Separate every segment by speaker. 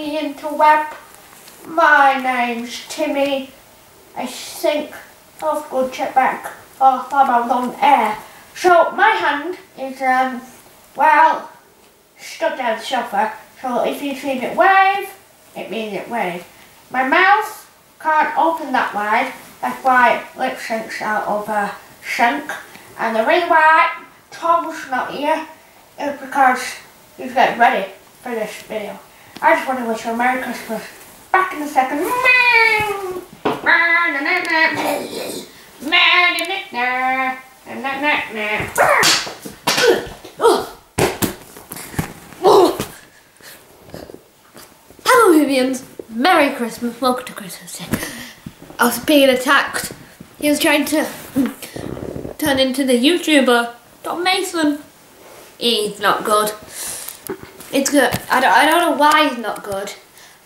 Speaker 1: the web. My name's Timmy. I think I've got check back oh, I was on air. So my hand is um well stuck down the sofa. So if you see it wave, it means it wave. My mouth can't open that wide. That's why lip sync's out of uh, sync. And the reason why Tom's not here is because he's getting ready for this video. I just want to wish you a Merry Christmas. Back in a second.
Speaker 2: Hello Vivians, Merry Christmas, welcome to Christmas. I was being attacked. He was trying to turn into the YouTuber, Tom Mason. He's not good. It's good. I don't, I don't know why it's not good.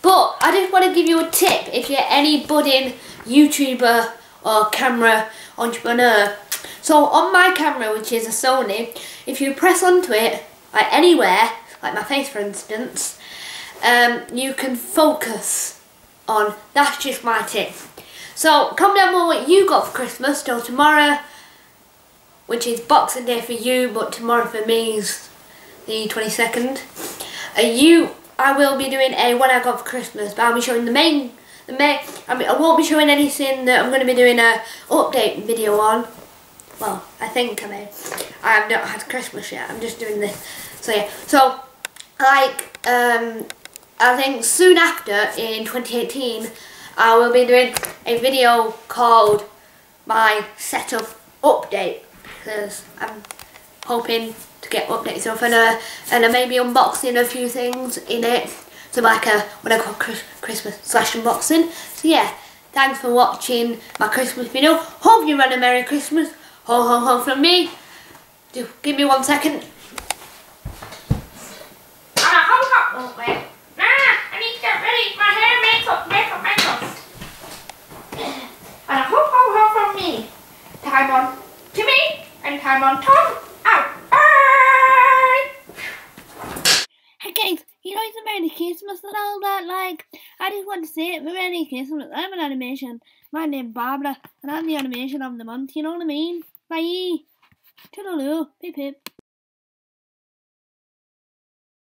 Speaker 2: But I just want to give you a tip if you're any budding YouTuber or camera entrepreneur. So on my camera, which is a Sony, if you press onto it, like anywhere, like my face for instance, um, you can focus on. That's just my tip. So comment down below what you got for Christmas till tomorrow, which is Boxing Day for you, but tomorrow for me is the 22nd. You, I will be doing a what I got for Christmas, but I'll be showing the main, the main, I mean, I won't be showing anything that I'm going to be doing a update video on. Well, I think I may. I have not had Christmas yet, I'm just doing this. So yeah, so, like, um, I think soon after, in 2018, I will be doing a video called my setup update because I'm hoping to get updated stuff and uh, and I may be unboxing a few things in it. So like a what I call Christmas slash unboxing. So yeah, thanks for watching my Christmas video. Hope you had a Merry Christmas. Ho ho ho from me. Do give me one second.
Speaker 1: time on Timmy and time on Tom. Out. Bye.
Speaker 2: Hey guys, you know it's a Merry Christmas and all that. Like, I just want to say it. Merry Christmas. I'm an animation. My name's Barbara, and I'm the animation of the month. You know what I mean? Bye. Toodaloo. Pip pip.